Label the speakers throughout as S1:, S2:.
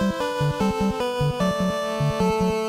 S1: Thank you.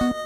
S1: You.